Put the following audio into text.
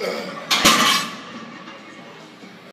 Ugh.